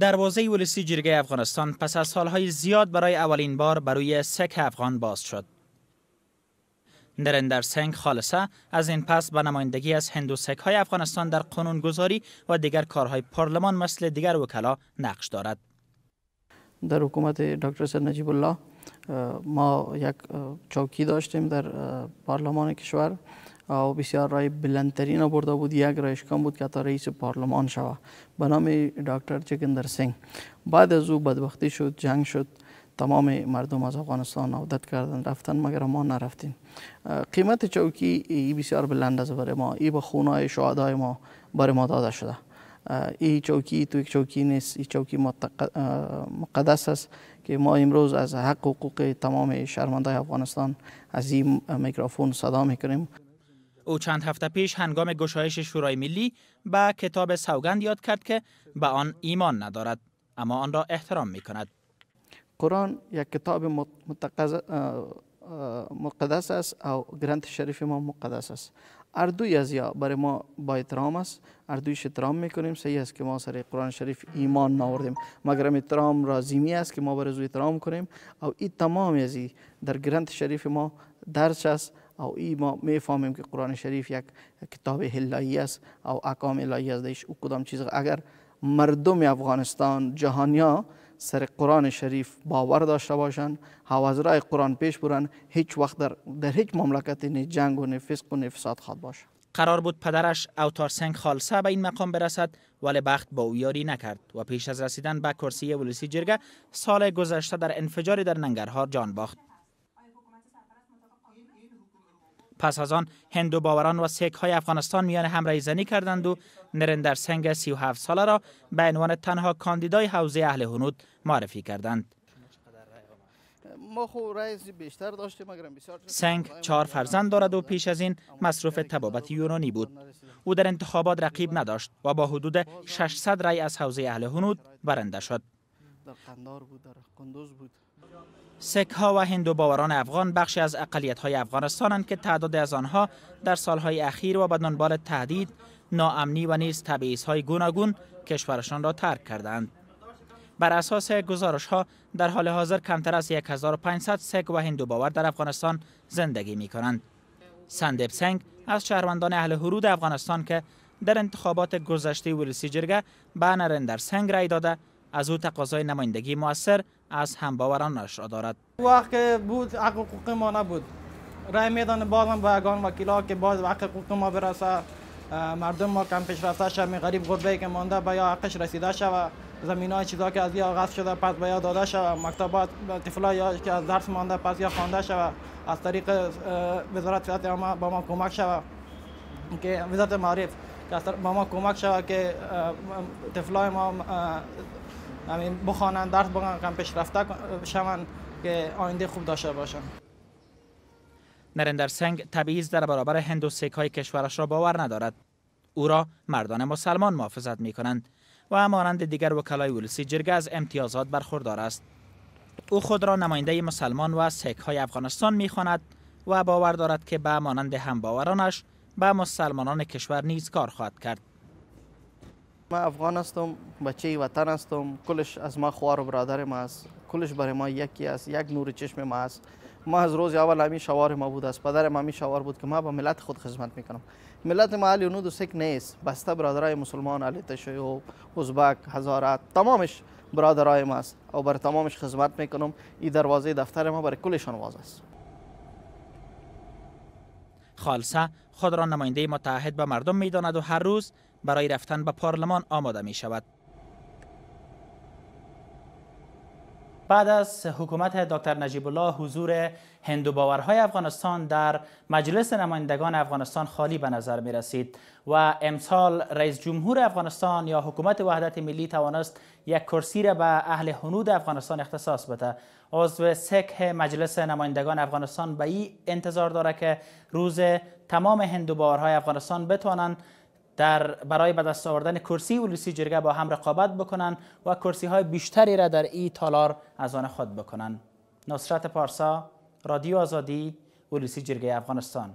دروازه ولسی جرگه افغانستان پس از سالهای زیاد برای اولین بار بروی سک افغان باز شد. نرندر سنگ خالصه از این پس به نمایندگی از هندوسک های افغانستان در قانونگذاری و دیگر کارهای پارلمان مثل دیگر وکلا نقش دارد. در حکومت دکتر سید نجیب الله ما یک چوکی داشتیم در پارلمان کشور و بسیار رای بلندترین برده بود یک رایش کم بود که تا رئیس پارلمان شود به نام دکتر چکندر سنگ. بعد از او بدبختی شد جنگ شد تمام مردم از افغانستان عودت کردن رفتن مگر ما نرفتیم. قیمت چوکی ای بسیار بلند است برای ما. ای به خونای شهدای ما برای ما داده شده. ای چوکی تو یک چوکی نیست ای چوکی مقدس است که ما امروز از حق حقوق تمام شرمنده افغانستان از این میکروفون صدا می‌کنیم. او چند هفته پیش هنگام گشایش شورای ملی به کتاب سوگند یاد کرد که به آن ایمان ندارد اما آن را احترام می کند. قرآن یک کتاب مقدس است و گرنت شریف ما مقدس است. اردوی از یا برای ما با احترام است اردویش احترام می‌کنیم صحیح است که ما سر قرآن شریف ایمان ناوردیم. مگر احترام رازیمی است که ما برای احترام کنیم؟ او این تمام از در گرنت شریف ما درس است. او ای ما می‌فهمیم که قرآن شریف یک کتاب هلایی است او احکام الهی است دیش او کدام چیز اگر مردم افغانستان جهانیا سر قرآن شریف باور داشته باشند حوازرای قرآن پیش برن هیچ وقت در, در هیچ مملکت نه جنگ و نه فسق و نه فساد خواد باشه قرار بود پدرش اوتار سنگ خالصه به این مقام برسد ولی بخت با او یاری نکرد و پیش از رسیدن به کرسی ولسی جرگه سال گذشته در انفجاری در ننگرهار جان باخت. پس از آن هندو باوران و سیک های افغانستان میان هم زنی کردند و نرندر سنگ 37 ساله را به عنوان تنها کاندیدای حوزه اهل هنود معرفی کردند. ما بیشتر داشتیم سنگ چهار فرزند دارد و پیش از این مصروف تبابت یونانی بود. او در انتخابات رقیب نداشت و با حدود 600 رای از حوزه اهل هنود برنده شد. در قندار بود، در قندوز بود. سک ها و هندو باوران افغان بخشی از اقلیت های افغانستانند که تعداد از آنها در سالهای اخیر و به دنبال تهدید، ناامنی و نیز تبعیض های گوناگون کشورشان را ترک کردند. بر اساس گزارش ها در حال حاضر کمتر از 1500 سک و هندو باور در افغانستان زندگی می کنند. سندب سنگ از شهروندان اهل حرود افغانستان که در انتخابات گذشته ولسی جرگه به نرندر سنگ رای داده از او تقاضای نمایندگی موثر از همباورانش را دارد وقت بود حق حقوق ما نبود. رای میدان بازم به اگان وکیلا که باز حق حقوق ما برسه مردم ما کم پیشرفته شد می غریب غربه که مانده به یا حقش رسیده شد زمین های چیزا که از یا غصب شده پس به یا داده شد مکتبات طفلا یا که از درس مانده پس یا خوانده شد از طریق وزارت صحت ما با ما کمک شد که وزارت معرف که با ما کمک شد که طفلای ما همین بخوانند درس بخوانند کم پیشرفته شوند که آینده خوب داشته باشند نرندر سنگ تبعیض در برابر هند و سیک های کشورش را باور ندارد. او را مردان مسلمان محافظت می کنند و مانند دیگر وکلای ولسی جرگه از امتیازات برخوردار است. او خود را نماینده مسلمان و سیک های افغانستان می خواند و باور دارد که به مانند همباورانش به مسلمانان کشور نیز کار خواهد کرد. ما افغان هستم بچه وطن هستم کلش از ما خوار و برادر ما است کلش برای ما یکی است یک نور چشم ما است. ما از روز اول همین شوار ما بود است پدر ما همین شوار بود که ما به ملت خود خدمت می‌کنم. ملت ما علی و سک نیست بسته برادرای مسلمان علی تشیع ازبک هزارات تمامش برادرای ما است. و بر تمامش خدمت می‌کنم. این دروازه دفتر ما برای کلشان واز است. خالصه خود را نماینده متحد به مردم می‌داند و هر روز برای رفتن به پارلمان آماده می شود. بعد از حکومت دکتر نجیب الله حضور هندو باورهای افغانستان در مجلس نمایندگان افغانستان خالی به نظر می رسید و امسال رئیس جمهور افغانستان یا حکومت وحدت ملی توانست یک کرسی را به اهل هنود افغانستان اختصاص بده. عضو سکه مجلس نمایندگان افغانستان به این انتظار داره که روز تمام هندو باورهای افغانستان بتوانند در برای به دست آوردن کرسی ولسی جرگه با هم رقابت بکنن و کرسی های بیشتری را در این تالار از آن خود بکنن. نصرت پارسا رادیو آزادی ولسی جرگه افغانستان.